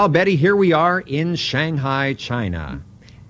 Well, Betty, here we are in Shanghai, China.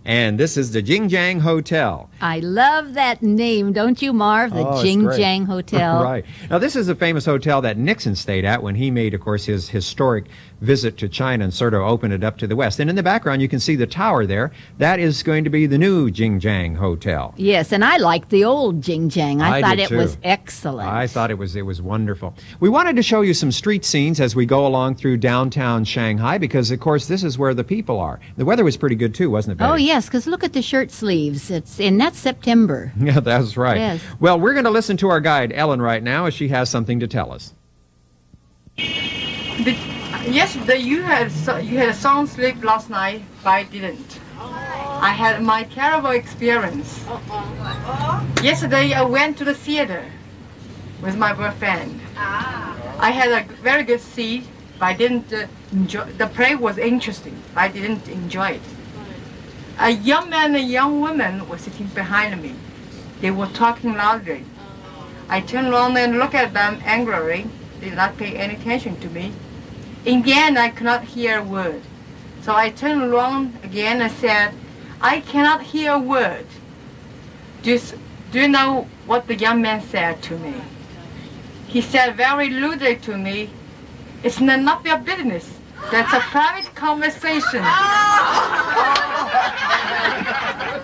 And this is the Jinjiang Hotel. I love that name, don't you, Marv? The Oh. Jinjiang Hotel. right. Now, this is a famous hotel that Nixon stayed at when he made, of course, his historic visit to China and sort of open it up to the west. And in the background, you can see the tower there. That is going to be the new Jinjiang Hotel. Yes, and I liked the old Jinjiang. I, I thought it too. was excellent. I thought it was it was wonderful. We wanted to show you some street scenes as we go along through downtown Shanghai because, of course, this is where the people are. The weather was pretty good too, wasn't it? Betty? Oh yes, because look at the shirt sleeves. It's and that's September. Yeah, that's right. Yes. Well, we're going to listen to our guide Ellen right now as she has something to tell us. The, yesterday you had so- you had a sound sleep last night, but I didn't. I had my terrible experience. Yesterday I went to the theater with my boyfriend. I had a very good seat, but I didn't uh, enjoy. The play was interesting, but I didn't enjoy it. A young man and a young woman were sitting behind me. They were talking loudly. I turned around and looked at them angrily. They did not pay any attention to me. In the end, I could not hear a word. So I turned around again and said, I cannot hear a word. Just, do you know what the young man said to me? He said very rudely to me, it's none of your business. That's a private conversation.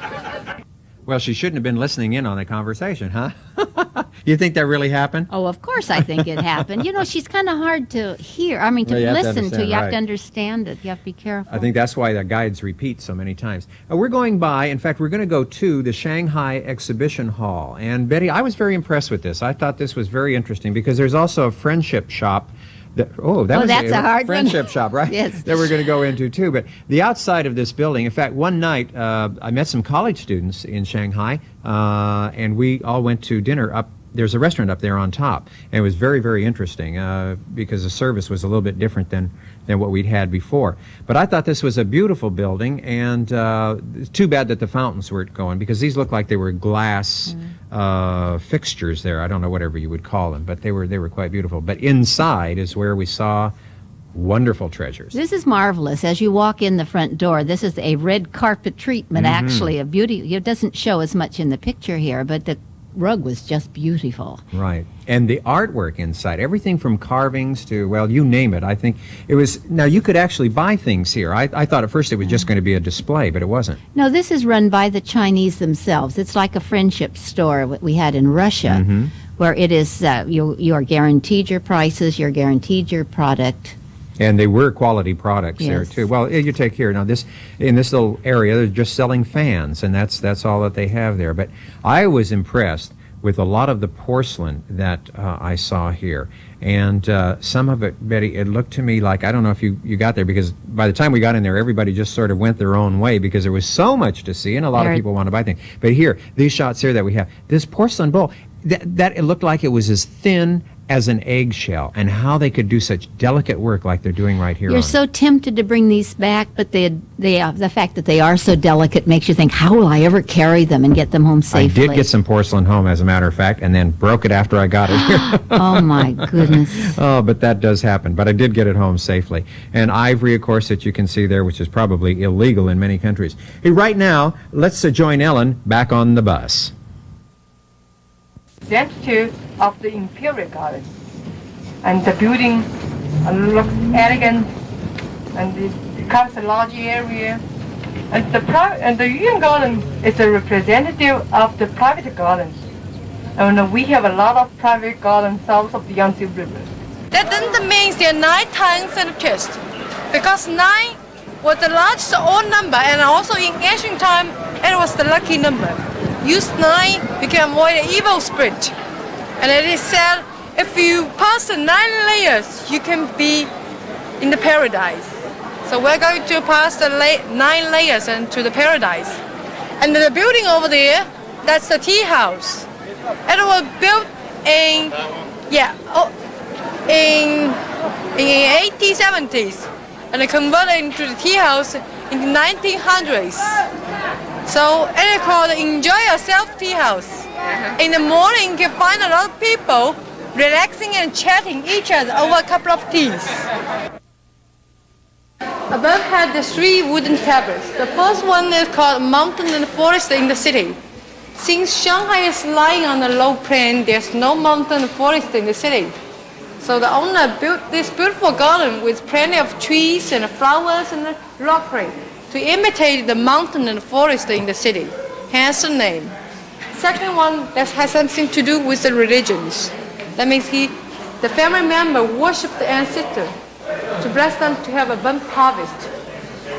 Well, she shouldn't have been listening in on the conversation, huh? you think that really happened? Oh, of course I think it happened. You know, she's kind of hard to hear. I mean, to Well, to listen to. understand, You have to understand it. You have to be careful. I think that's why the guides repeat so many times. Uh, we're going by, in fact, we're going to go to the Shanghai Exhibition Hall. And Betty, I was very impressed with this. I thought this was very interesting because there's also a friendship shop. That, oh, that Oh, was that's a hard one. friendship shop, right? Yes. That we're going to go into too. But the outside of this building, in fact, one night uh, I met some college students in Shanghai, uh, and we all went to dinner up. There's a restaurant up there on top, and it was very, very interesting uh, because the service was a little bit different than than what we'd had before. But I thought this was a beautiful building, and uh, it's too bad that the fountains weren't going because these looked like they were glass uh, fixtures there. I don't know whatever you would call them, but they were they were quite beautiful. But inside is where we saw wonderful treasures. This is marvelous. As you walk in the front door, this is a red carpet treatment, Mm-hmm. actually, a beauty. It doesn't show as much in the picture here, but the rug was just beautiful. Right. And the artwork inside, everything from carvings to, well, you name it. I think it was, now you could actually buy things here. I, I thought at first it was just going to be a display, but it wasn't. No, this is run by the Chinese themselves. It's like a friendship store what we had in Russia, Mm-hmm. where it is uh, you you are guaranteed your prices, you're guaranteed your product. And they were quality products there too. Well, you take here now this in this little area, they're just selling fans, and that's that's all that they have there. But I was impressed with a lot of the porcelain that uh, I saw here, and uh, some of it, Betty, it looked to me like I don't know if you you got there because by the time we got in there, everybody just sort of went their own way because there was so much to see, and a lot Very- of people want to buy things. But here, these shots here that we have, this porcelain bowl, that, that it looked like it was as thin as an eggshell, and how they could do such delicate work like they're doing right here. You're so tempted to bring these back, but they, they, uh, the fact that they are so delicate makes you think, how will I ever carry them and get them home safely? I did get some porcelain home, as a matter of fact, and then broke it after I got it here. oh my goodness! oh, but that does happen. But I did get it home safely. And ivory, of course, that you can see there, which is probably illegal in many countries. Hey, right now, let's uh, join Ellen back on the bus. Too of the Imperial Garden. And the building uh, looks elegant and it covers a large area. And the and the Yuan Garden is a representative of the private gardens. And we have a lot of private gardens south of the Yangtze River. That doesn't mean they're nine times centrist, because nine was the largest odd number, and also in ancient time, it was the lucky number. Use nine, you can avoid the evil spirit. And it is said, if you pass the nine layers, you can be in the paradise. So we're going to pass the la- nine layers into the paradise. And the building over there, that's the tea house. It was built in, yeah, oh, in in 1870s, and converted into the tea house in the 1900s. So it is called Enjoy Yourself Tea House. Uh-huh. In the morning, you can find a lot of people relaxing and chatting each other over a couple of teas. above had the three wooden tablets. The first one is called Mountain and Forest in the City. Since Shanghai is lying on a low plain, there's no mountain and forest in the city. So the owner built this beautiful garden with plenty of trees and flowers and rockery to imitate the mountain and forest in the city. Hence the name. Second one that has something to do with the religions. That means he, the family member worshipped the ancestor to bless them to have a abundant harvest.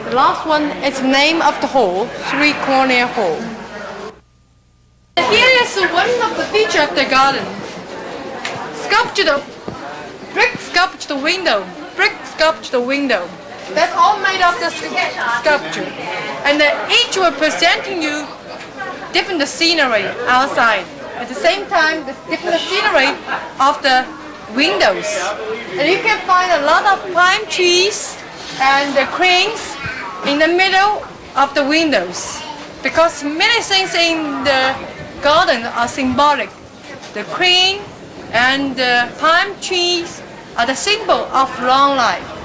The last one is name of the hall, Three Corner Hole. Here is one of the features of the garden. Sculptured, brick sculptured window, brick sculptured window. That's all made of the sculpture. And each will presenting you different scenery outside. At the same time, the different scenery of the windows. And you can find a lot of pine trees and the cranes in the middle of the windows. Because many things in the garden are symbolic. The crane and the palm trees are the symbol of long life.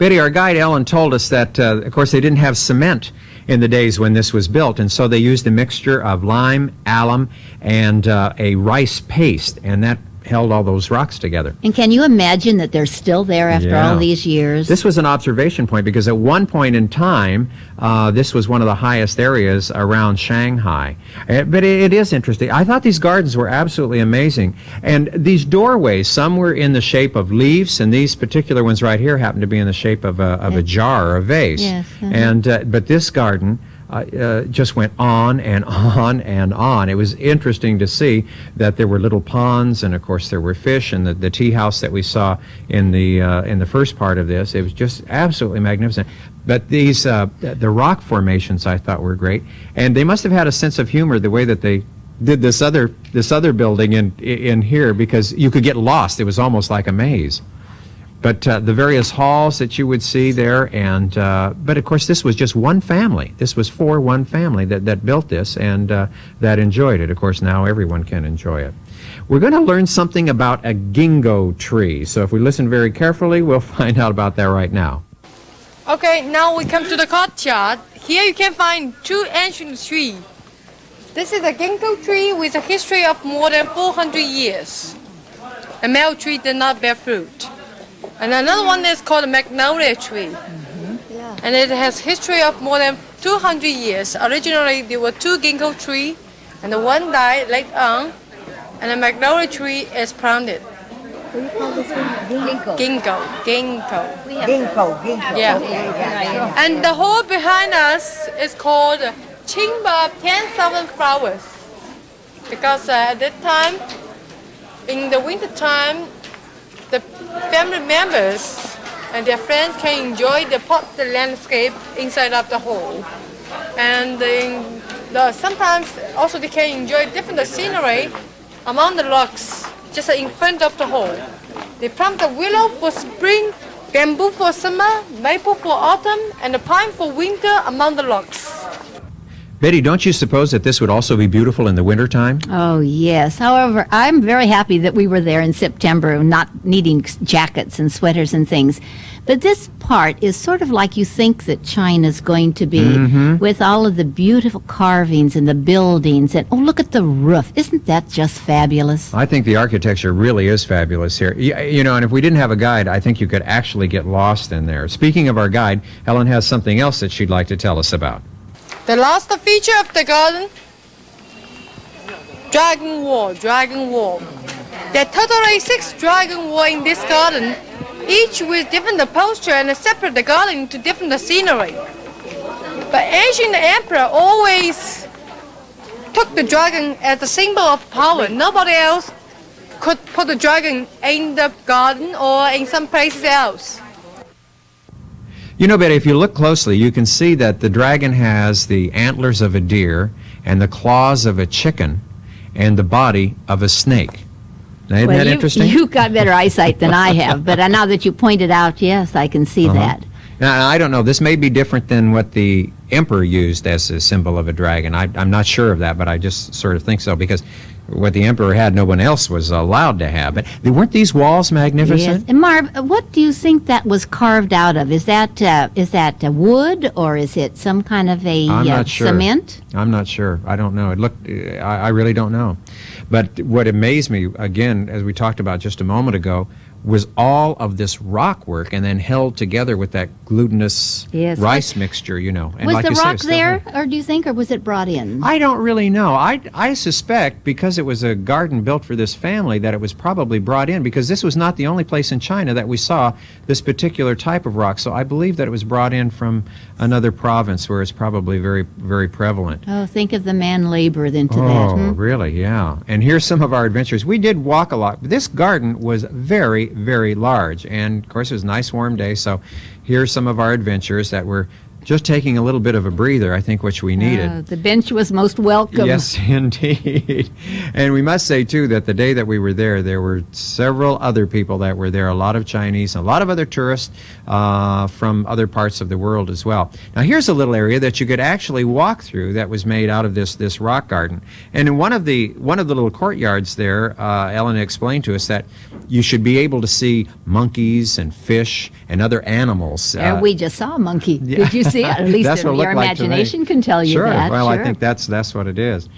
Betty, our guide Ellen told us that, uh, of course, they didn't have cement in the days when this was built, and so they used a mixture of lime, alum, and uh, a rice paste, and that held all those rocks together. And can you imagine that they're still there after Yeah. all these years? This was an observation point because at one point in time, uh, this was one of the highest areas around Shanghai. Uh, but it, it is interesting. I thought these gardens were absolutely amazing. And these doorways, some were in the shape of leaves, and these particular ones right here happened to be in the shape of a, of a jar or a vase. Yes, uh-huh. And uh, but this garden. Uh, just went on and on and on. It was interesting to see that there were little ponds, and of course there were fish, and the, the tea house that we saw in the uh, in the first part of this. It was just absolutely magnificent. But these uh, the rock formations I thought were great, and they must have had a sense of humor the way that they did this other this other building in in here because you could get lost. It was almost like a maze but uh, the various halls that you would see there and uh, but of course this was just one family this was for one family that, that built this and uh, that enjoyed it of course now everyone can enjoy it we're going to learn something about a ginkgo tree so if we listen very carefully we'll find out about that right now Okay, now we come to the courtyard. Here you can find two ancient trees. This is a ginkgo tree with a history of more than 400 years. A male tree did not bear fruit. And another one is called a magnolia tree. And it has history of more than 200 years. Originally, there were two ginkgo trees, and the one died later on, and the magnolia tree is planted. Ginkgo. Ginkgo, ginkgo. Ginkgo. Ginkgo. Yeah. yeah. And the hall behind us is called Chamber of 10,000 Flowers. Because uh, at that time, in the winter time, the family members and their friends can enjoy the pot the landscape inside of the hall. And the, sometimes also they can enjoy different scenery among the rocks just in front of the hall. They plant the willow for spring, bamboo for summer, maple for autumn, and the pine for winter among the rocks. Betty don't you suppose that this would also be beautiful in the wintertime Oh, yes. However, I'm very happy that we were there in September, not needing jackets and sweaters and things. But this part is sort of like you think that China's going to be, mm-hmm. with all of the beautiful carvings and the buildings. And oh, look at the roof. Isn't that just fabulous? I think the architecture really is fabulous here. You know, and if we didn't have a guide, I think you could actually get lost in there. Speaking of our guide, Helen has something else that she'd like to tell us about. The last feature of the garden, dragon wall, dragon wall. There are totally six dragon wall in this garden, each with different posture and separate the garden to different scenery. But ancient emperor always took the dragon as a symbol of power. Nobody else could put the dragon in the garden or in some places else. You know, Betty, if you look closely, you can see that the dragon has the antlers of a deer and the claws of a chicken and the body of a snake. Now, isn't that you, interesting? You've got better eyesight than I have. But uh, now that you pointed out, yes, I can see Uh-huh. that. Now, I don't know. This may be different than what the emperor used as a symbol of a dragon. I, I'm not sure of that, but I just sort of think so because what the emperor had, no one else was allowed to have. But weren't these walls magnificent? Yes. And Marv, uh, what do you think that was carved out of? Is that uh, is that uh, wood or is it some kind of a I'm uh, sure. cement? I'm not sure. I don't know. It looked. I, I really don't know. But what amazed me again, as we talked about just a moment ago, was all of this rock work and then held together with that glutinous Yes. rice mixture. You know, and was like the you say, rock still there, or do you think, or was it brought in? I don't really know. I, I suspect because it was a garden built for this family that it was probably brought in because this was not the only place in China that we saw this particular type of rock. So I believe that it was brought in from another province where it's probably very, very prevalent. oh, think of the man labored into that. Oh, hmm? really? Yeah. And here's some of our adventures. We did walk a lot. This garden was very, very large. And of course, it was a nice warm day. So here's some of our adventures that were just taking a little bit of a breather, I think, which we needed. Oh, the bench was most welcome. Yes, indeed. And we must say, too, that the day that we were there, there were several other people that were there, a lot of Chinese, a lot of other tourists uh, from other parts of the world as well. Now, here's a little area that you could actually walk through that was made out of this, this rock garden. And in one of the, one of the little courtyards there, uh, Ellen explained to us that you should be able to see monkeys and fish and other animals. Uh, we just saw a monkey. Did you see it? At least That's what it your looked like imagination can tell you sure. that. Well, I think that's that's what it is,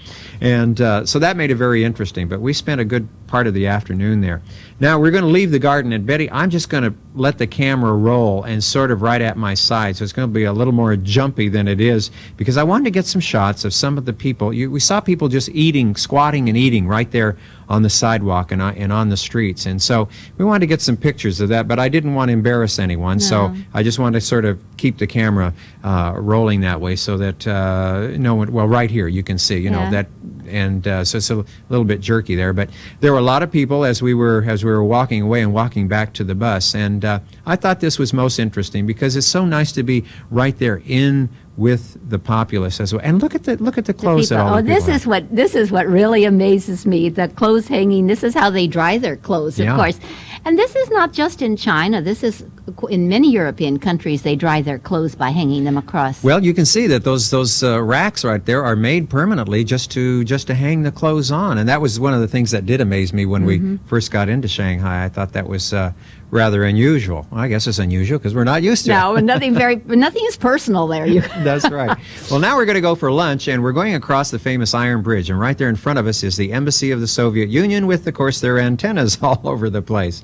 and uh, so that made it very interesting. But we spent a good part of the afternoon there. Now we're going to leave the garden, and Betty, I'm just going to let the camera roll and sort of right at my side, so it's going to be a little more jumpy than it is because I wanted to get some shots of some of the people. You, we saw people just eating, squatting, and eating right there on the sidewalk and, on- and on the streets, and so we wanted to get some pictures of that. But I didn't want to embarrass anyone, so I just wanted to sort of keep the camera uh, rolling that way so that uh, no one, well, right here you can see, you know, that, and uh, so it's a little bit jerky there. But there were a lot of people as we were as we were walking away and walking back to the bus, and uh, I thought this was most interesting because it's so nice to be right there in with the populace as well. And look at the look at the The clothes that people- all oh, the this is have. what this is what really amazes me. The clothes hanging. This is how they dry their clothes, of Yeah. course. And this is not just in China. This is in many European countries. They dry their clothes by hanging them across. Well, you can see that those those uh, racks right there are made permanently just to just to hang the clothes on, and that was one of the things that did amaze me when Mm-hmm. we first got into Shanghai. I thought that was uh, rather unusual. I guess it's unusual because we're not used to it. no, nothing very. Nothing is personal there. You. That's right. Well, now we're going to go for lunch, and we're going across the famous Iron Bridge. And right there in front of us is the Embassy of the Soviet Union with, of course, their antennas all over the place.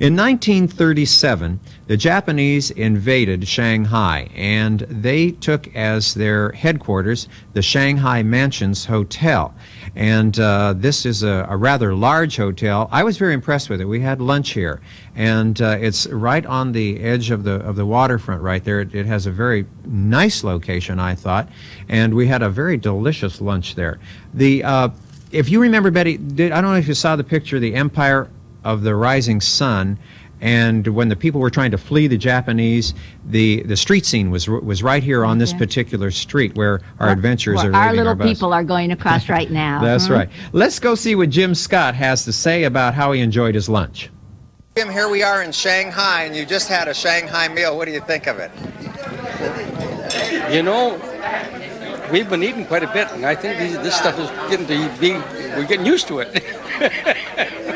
In 1937, the Japanese invaded Shanghai, and they took as their headquarters the Shanghai Mansions Hotel. And uh, this is a, a rather large hotel. I was very impressed with it. We had lunch here, and uh, it's right on the edge of the of the waterfront. Right there, it, it has a very nice location, I thought, and we had a very delicious lunch there. The uh, if you remember, Betty, did, I don't know if you saw the picture, the Empire of the Rising Sun. And when the people were trying to flee the Japanese, the, the street scene was was right here on this Okay. particular street where our adventures Well, are our leaving little our bus. people are going across right now. That's Hmm? right. Let's go see what Jim Scott has to say about how he enjoyed his lunch. Jim, here we are in Shanghai, and you just had a Shanghai meal. What do you think of it? You know, we've been eating quite a bit, and I think these, this stuff is getting to be, we're getting used to it.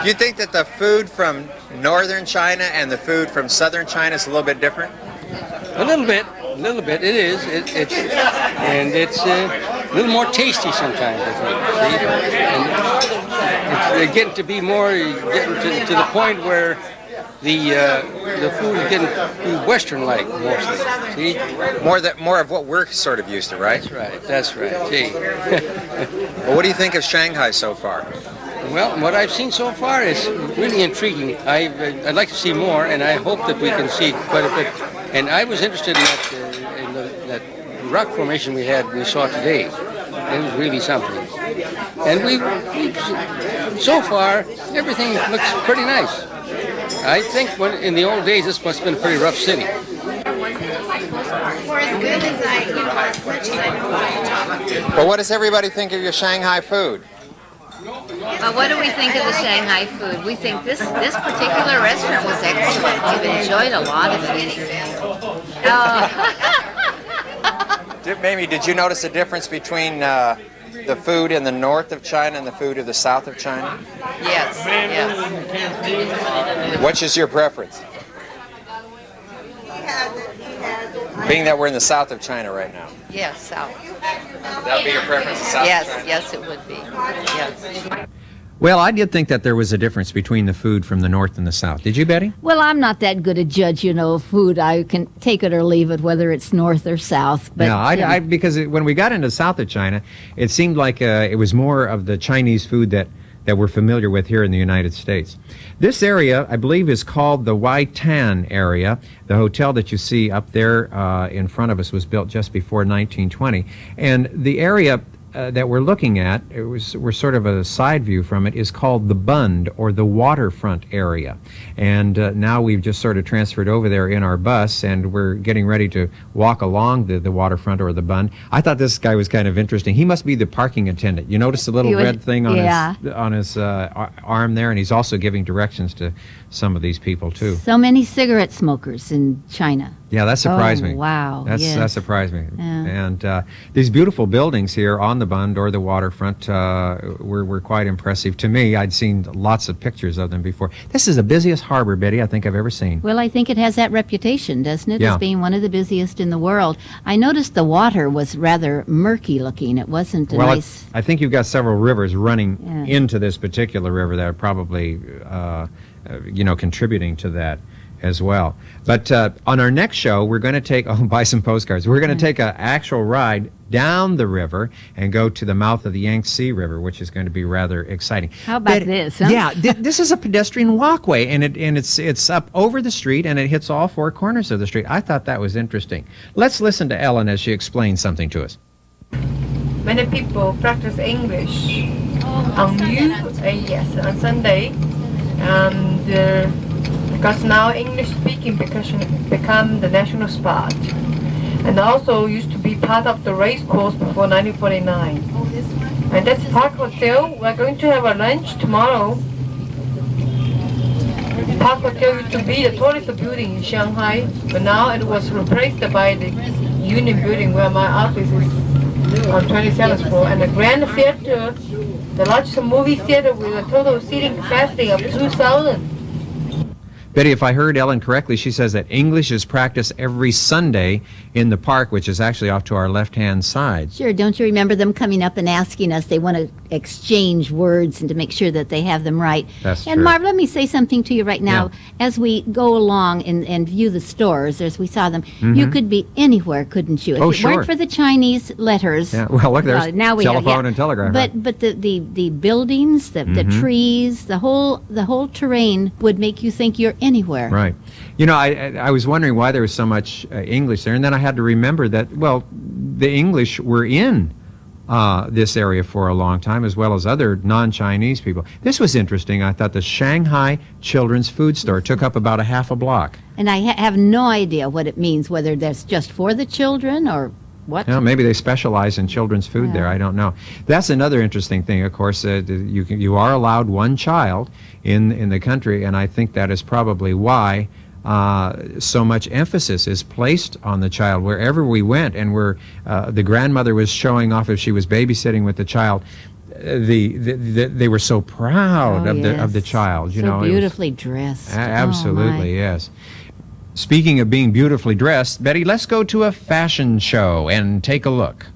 Do you think that the food from northern China and the food from southern China is a little bit different? a little bit, a little bit. It is. It, it's and it's uh, a little more tasty sometimes. I think. See? And it's they're getting to be more getting to, to the point where the uh, the food is getting Western-like mostly. See, More that more of what we're sort of used to, right? that's right. That's right. See. Well, what do you think of Shanghai so far? Well, what I've seen so far is really intriguing. I, I'd like to see more, and I hope that we can see quite a bit. And I was interested in that, uh, in the, that rock formation we had, we saw today. It was really something. And we, we so far, everything looks pretty nice. I think when in the old days, this must have been a pretty rough city. For as good as I, you know, as much as I know what you're about. Well, what does everybody think of your Shanghai food? But what do we think of the Shanghai food? We think this this particular restaurant was excellent. We've enjoyed a lot of it. Oh. Did, Mamie, did you notice a difference between uh, the food in the north of China and the food of the south of China? Yes, yes. Which is your preference? Being that we're in the south of China right now. Yes, south. That would be your preference, south Yes, of China? yes, it would be. Yes. Well, I did think that there was a difference between the food from the north and the south. Did you, Betty? Well, I'm not that good a judge, you know, of food. I can take it or leave it, whether it's north or south. But yeah, I, I, because it, when we got into south of China, it seemed like uh, it was more of the Chinese food that, that we're familiar with here in the United States. This area, I believe, is called the Wai Tan area. The hotel that you see up there uh, in front of us was built just before 1920. And the area uh, that we're looking at, it was we're sort of a side view from it, is called the Bund or the waterfront area. And uh, now we've just sort of transferred over there in our bus, and we're getting ready to walk along the, the waterfront or the Bund. I thought this guy was kind of interesting. He must be the parking attendant. You notice the little was- red thing on yeah. his on his uh, arm there, and he's also giving directions to some of these people too. so many cigarette smokers in China. Yeah, that surprised Oh, me. wow, that's that surprised me. Yeah. And uh, these beautiful buildings here on the Bund or the waterfront uh, were were quite impressive to me. I'd seen lots of pictures of them before. This is the busiest harbor, Betty, I think I've ever seen. Well, I think it has that reputation, doesn't it, Yeah. as being one of the busiest in the world. I noticed the water was rather murky looking. It wasn't a well, it- nice. I think you've got several rivers running Yeah. into this particular river that are probably, uh, you know, contributing to that as well. But uh, on our next show, we're going to take, oh, buy some postcards. We're going to take an actual ride down the river and go to the mouth of the Yangtze River, which is going to be rather exciting. How about But- this, huh? Yeah, th- this is a pedestrian walkway, and it and it's it's up over the street, and it hits all four corners of the street. I thought that was interesting. Let's listen to Ellen as she explains something to us. Many people practice English on New uh, yes on Sunday, and uh, because now English speaking become become the national sport, and also used to be part of the race course before 1949. And that's Park Hotel. We're going to have a lunch tomorrow. Park Hotel used to be the tallest building in Shanghai, but now it was replaced by the Union Building where my office is on 27th floor, and the Grand Theater, the largest movie theater with a total seating capacity of 2,000. Betty, if I heard Ellen correctly, she says that English is practiced every Sunday in the park, which is actually off to our left-hand side. Sure, don't you remember them coming up and asking us? They want to exchange words and to make sure that they have them right. That's and true. Marv, let me say something to you right now. Yeah. As we go along and, and view the stores as we saw them, you could be anywhere, couldn't you? If Mm-hmm. Oh, it sure. weren't for the Chinese letters. Yeah, well, look, there's well, now we telephone have, yeah. and telegraph, But right. but the, the, the buildings, the, the Mm-hmm. trees, the whole the whole terrain would make you think you're anywhere. Right. You know, I, I was wondering why there was so much uh, English there, and then I had to remember that, well, the English were in uh, this area for a long time, as well as other non-Chinese people. This was interesting. I thought the Shanghai Children's Food Store took up about a half a block. And I ha- have no idea what it means, whether that's just for the children or what. You know, maybe they specialize in children's food there. I don't know. That's another interesting thing. Of course, uh, you can, you are allowed one child in in the country, and I think that is probably why. Uh, so much emphasis is placed on the child wherever we went, and where uh, the grandmother was showing off if she was babysitting with the child. uh, The, the, the they were so proud Oh, of the of the child. You so know, it was- beautifully dressed. a- Oh, absolutely, my. yes. Speaking of being beautifully dressed, Betty, let's go to a fashion show and take a look.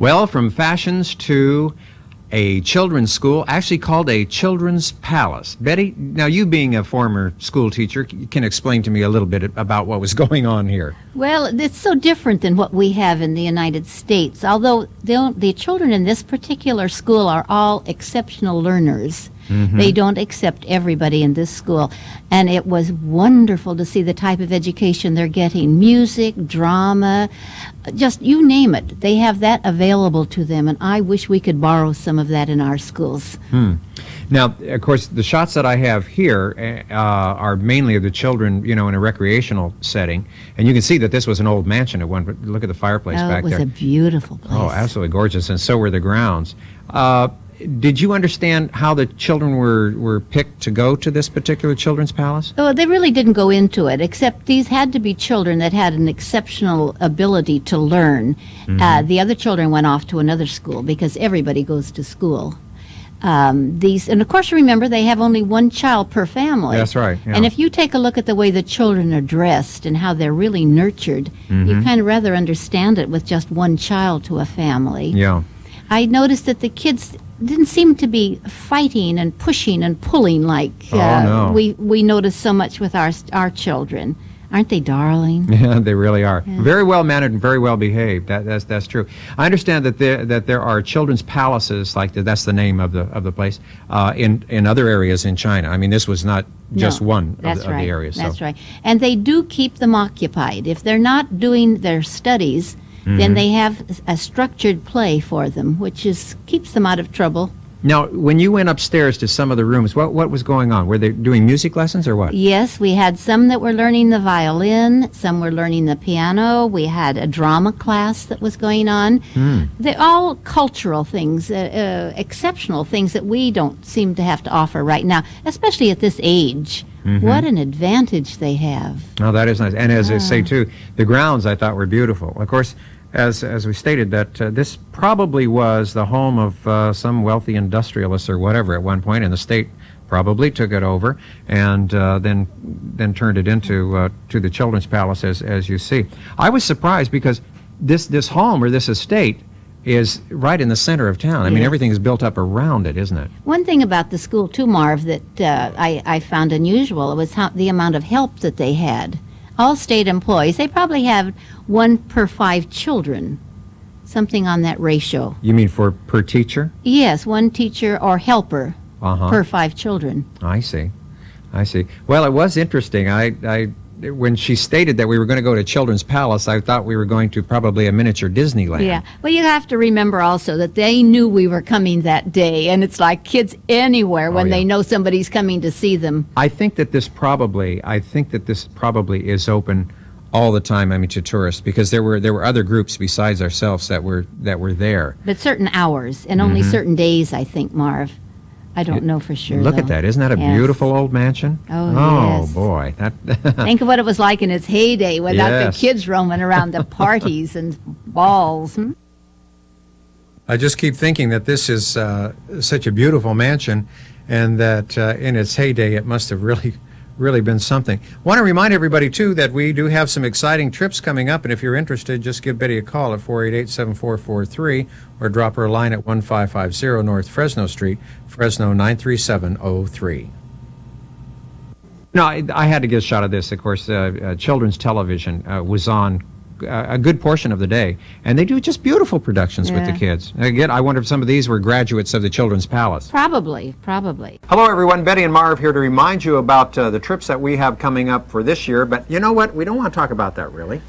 Well, from fashions to a children's school, actually called a children's palace. Betty, now you being a former school teacher, can explain to me a little bit about what was going on here. Well, it's so different than what we have in the United States. Although the children in this particular school are all exceptional learners, they don't accept everybody in this school. And it was wonderful to see the type of education they're getting music, drama, just you name it. They have that available to them. And I wish we could borrow some of that in our schools. Now, of course, the shots that I have here uh, are mainly of the children, you know, in a recreational setting, and you can see that this was an old mansion at one. But look at the fireplace oh, back it was there. a beautiful place. Oh, absolutely gorgeous, and so were the grounds. Uh, did you understand how the children were, were picked to go to this particular children's palace? Oh, they really didn't go into it, except these had to be children that had an exceptional ability to learn. Mm-hmm. Uh, the other children went off to another school because everybody goes to school. Um, these, and of course, remember they have only one child per family. That's right, yeah. And if you take a look at the way the children are dressed and how they're really nurtured, Mm-hmm. you kind of rather understand it with just one child to a family. Yeah. I noticed that the kids didn't seem to be fighting and pushing and pulling like Oh, uh, no. we we notice so much with our our children. Aren't they darling? Yeah, they really are. Very well mannered and very well behaved. That, that's that's true. I understand that there that there are children's palaces, like the, that's the name of the of the place, uh, in in other areas in China. I mean, this was not just No, one of, That's the, of right. the areas. so. That's right. And they do keep them occupied. If they're not doing their studies, Mm-hmm. then they have a structured play for them, which is keeps them out of trouble. Now, when you went upstairs to some of the rooms, what what was going on? Were they doing music lessons or what? Yes, we had some that were learning the violin, some were learning the piano. We had a drama class that was going on. Hmm. They're all cultural things, uh, uh, exceptional things that we don't seem to have to offer right now, especially at this age. Mm-hmm. What an advantage they have. Oh, that is nice. And as I say too, the grounds I thought were beautiful. Of course, as as we stated, that uh, this probably was the home of uh, some wealthy industrialist or whatever at one point, and the state probably took it over and uh, then then turned it into uh, to the children's palace as as you see. I was surprised because this this home or this estate is right in the center of town. I mean, Yes. everything is built up around it, isn't it? One thing about the school, too, Marv, that uh, I, I found unusual was how, the amount of help that they had. All state employees, they probably have one per five children, something on that ratio. You mean for per teacher? Yes, one teacher or helper Uh-huh. per five children. I see. I see. Well, it was interesting. I, I, when she stated that we were going to go to Children's Palace, I thought we were going to probably a miniature Disneyland. Yeah. Well, you have to remember also that they knew we were coming that day, and it's like kids anywhere oh, when Oh, yeah. they know somebody's coming to see them. I think that this probably, I think that this probably is open all the time. I mean, to tourists because there were there were other groups besides ourselves that were that were there. But certain hours and only mm-hmm. certain days, I think, Marv. I don't know for sure. Look at that! Isn't that a Yes. beautiful old mansion? Oh, yes. boy, that Think of what it was like in its heyday without Yes. the kids roaming around the parties and balls. hmm? I just keep thinking that this is uh, such a beautiful mansion, and that uh, in its heyday it must have really, really been something. Want to remind everybody too that we do have some exciting trips coming up, and if you're interested, just give Betty a call at 488-7443 or drop her a line at 1550 North Fresno Street, Fresno 93703. No, I, I had to get a shot of this. Of course, uh, uh, children's television uh, was on a good portion of the day, and they do just beautiful productions with the kids. Again, I wonder if some of these were graduates of the Children's Palace. Probably, probably. Hello, everyone. Betty and Marv here to remind you about uh, the trips that we have coming up for this year. But you know what? We don't want to talk about that really.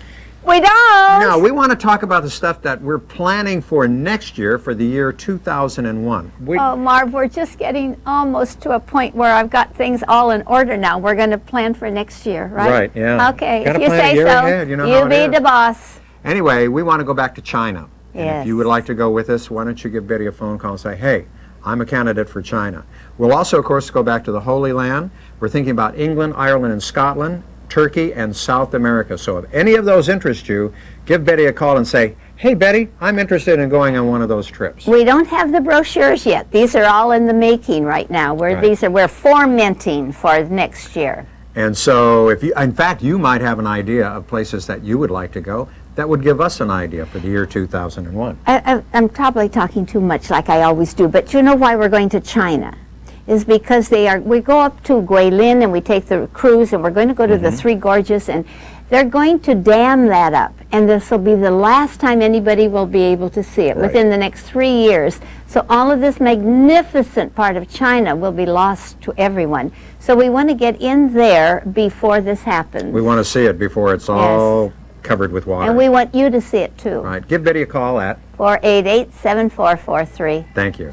We don't. No, we want to talk about the stuff that we're planning for next year for the year 2001. We, Oh, Marv, we're just getting almost to a point where I've got things all in order now. We're going to plan for next year, right? Right, yeah. Okay, Gotta if you say so. ahead, you know how it be is. the boss. Anyway, we want to go back to China. And Yes. if you would like to go with us, why don't you give Betty a phone call and say, hey, I'm a candidate for China. We'll also, of course, go back to the Holy Land. We're thinking about England, Ireland, and Scotland, Turkey, and South America. So if any of those interest you, give Betty a call and say, hey, Betty, I'm interested in going on one of those trips. We don't have the brochures yet. These are all in the making right now. We're Right. these are we're fomenting for next year. And so, if you, in fact, you might have an idea of places that you would like to go, that would give us an idea for the year 2001. I, I, I'm probably talking too much, like I always do. But you know why we're going to China? Is because they are. We go up to Guilin and we take the cruise, and we're going to go to Mm-hmm. the Three Gorges, and they're going to dam that up, and this will be the last time anybody will be able to see it Right. within the next three years. So all of this magnificent part of China will be lost to everyone. So we want to get in there before this happens, We want to see it before it's all covered with water. and we want you to see it too. right. Give Betty a call at. 488 7443. Thank you.